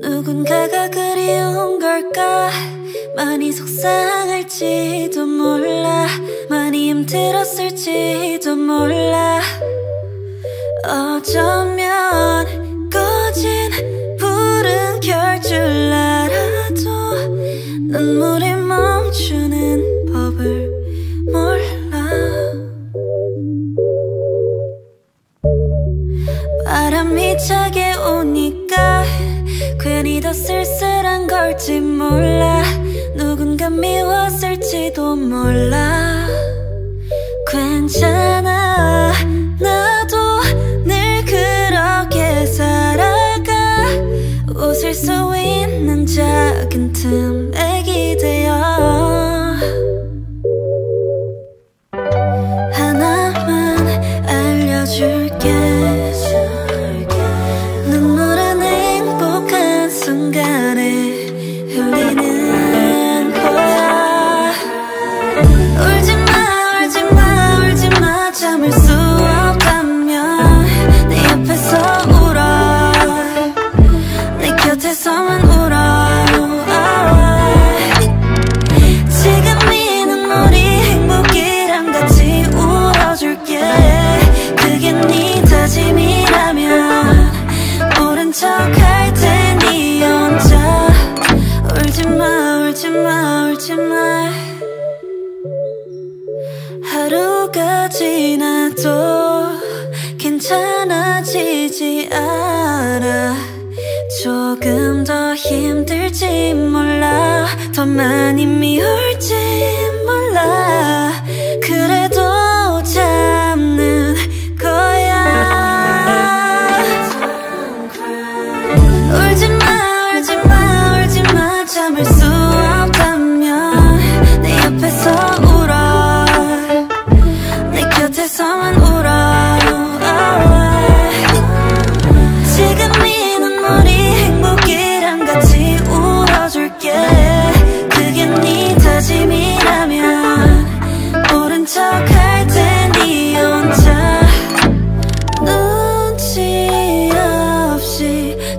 누군가가 그리운 걸까? 많이 속상할지도 몰라. 많이 힘들었을지도 몰라. 어쩌면 꺼진 불은 켤줄 알아도 눈물이 바람이 차게 오니까 괜히 더 쓸쓸한 걸지 몰라. 누군가 미웠을지도 몰라. 괜찮아. 나도 늘 그렇게 살아가. 웃을 수 있는 작은 틈 없다면 내 옆에서 울어 내 곁에서만 울어 지금 이 눈물이 행복이랑 같이 울어줄게. 그게 네 다짐이라면 모른 척할 하루가 지나도 괜찮아지지 않아. 조금 더 힘들지 몰라. 더 많이 미울지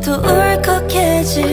또 울컥해지